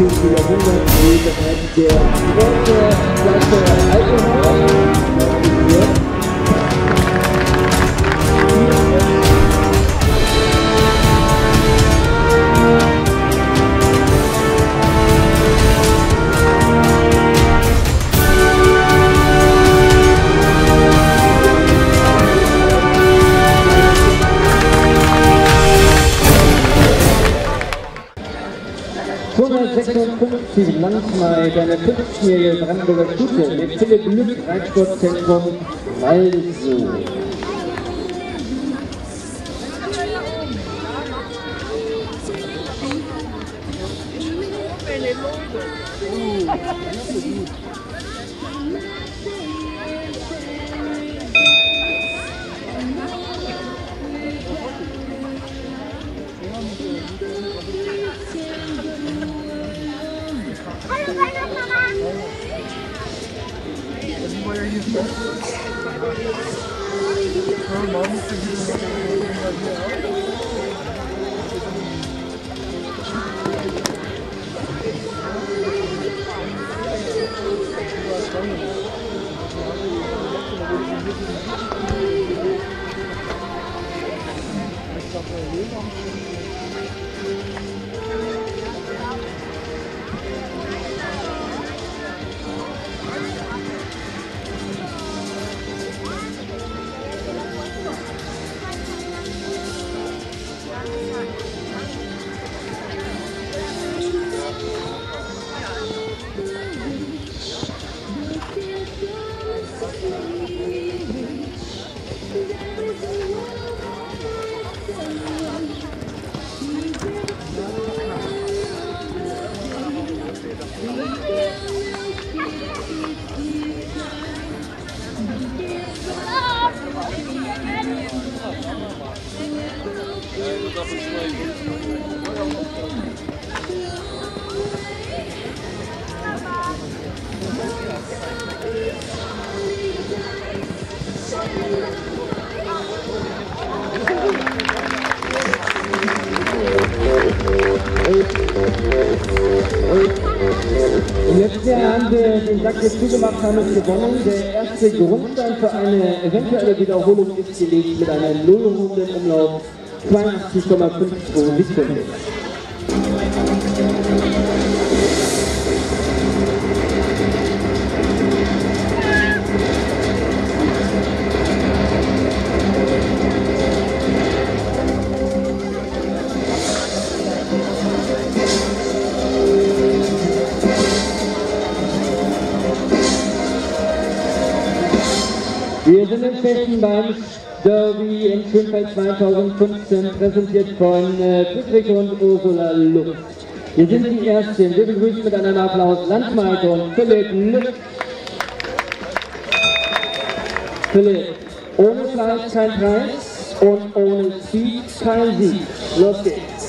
19. Jahrhundert geht, dann hätten wir Freunde, Altenhaus. ...156 Landsmai, deine 15-jährige Brandenburger Stute mit Philipp Glück, Reitsportzentrum Walsee. Hallo, 그런 마음 쓰기로 생각이야. Im letzten Jahr haben wir den Sack jetzt zugemacht, haben es gewonnen. Der erste Grundstein für eine eventuelle Wiederholung ist gelegt mit einer Nullrunde im Umlauf 82,52 Sekunden. Wir sind im Fechten beim Derby in Schönfeld 2015, präsentiert von äh, Friedrich und Ursula Luft. Wir sind die Ersten. Wir begrüßen mit einem Applaus Landmeister und Philipp Lück. Philipp, ohne Fleiß kein Preis und ohne Sieg kein Sieg. Los geht's.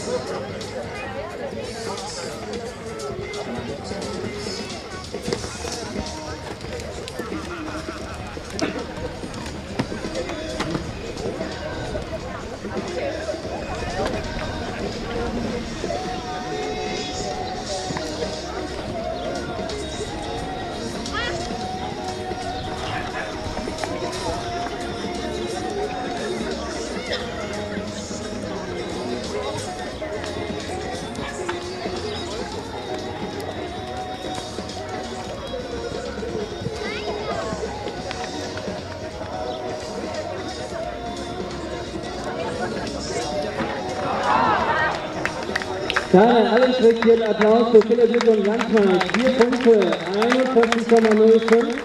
Keine alles regiert Applaus für Philipp Lück und Landmann. Vier Punkte, 41,05.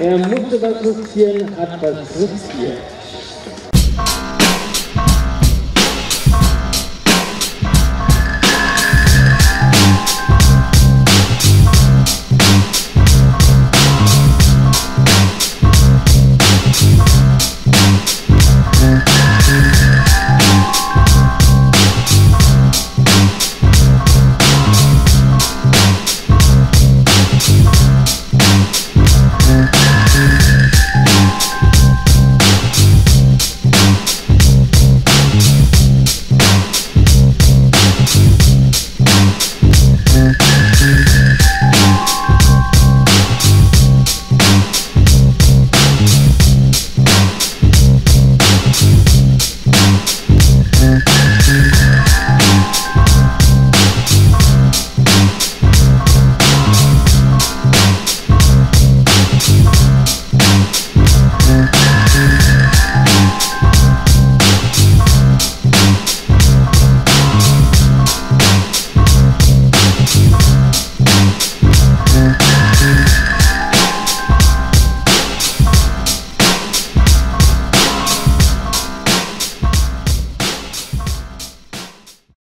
Er musste was riskieren, hat was riskiert.